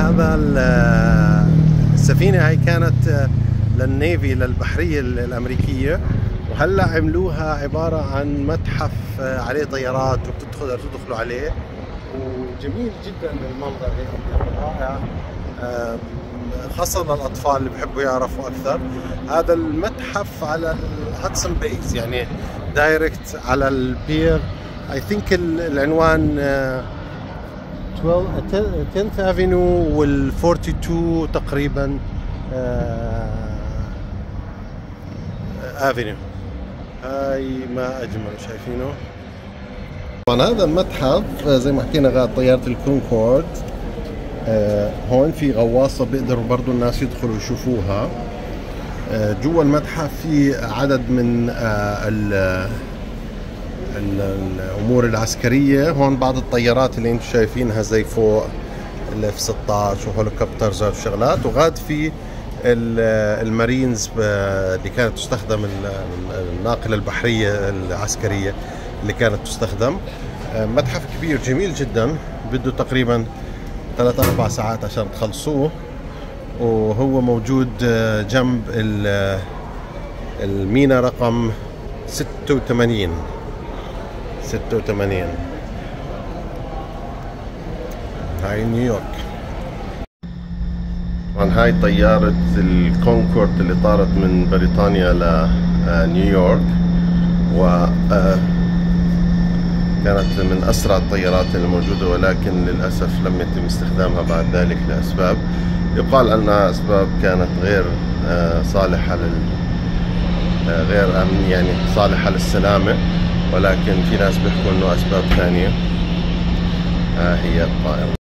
هذا السفينة هاي كانت لل Navy للبحرية الأمريكية. وهلأ عملوها عبارة عن متحف عليه طيارات وبتدخل تدخلوا عليه. وجميل جدا المنظر هيك. رائع. خاصة للأطفال اللي بحبوا يعرفوا أكثر. هذا المتحف على ال Hudson piers يعني direct على ال pier. I think العنوان 12 10th avenue وال 42 تقريبا avenue هاي ما أجمل شايفينه طبعا هذا المتحف زي ما حكينا غاد طيارة الكونكورد آه هون في غواصة بيقدروا برضو الناس يدخلوا يشوفوها. آه جوا المتحف في عدد من آه الأمور العسكرية. هون بعض الطيارات اللي أنتم شايفينها زي فوق ال F 16 و helicopters وشغلات وغاد في المارينز اللي كانت تستخدم الناقلة البحرية العسكرية اللي كانت تستخدم. متحف كبير جميل جدا بده تقريبا ثلاث أربع ساعات عشان تخلصوه. وهو موجود جنب المينا رقم 86 86 هاي نيويورك طبعا هاي طيارة الكونكورد اللي طارت من بريطانيا لنيويورك و كانت من أسرع الطيارات الموجودة ولكن للأسف لم يتم استخدامها بعد ذلك لأسباب. يقال أنها أسباب كانت غير صالحة لل غير أمن يعني صالحة للسلامة. ولكن في ناس بيحكوا إنه أسباب ثانية ها هي الطائرة.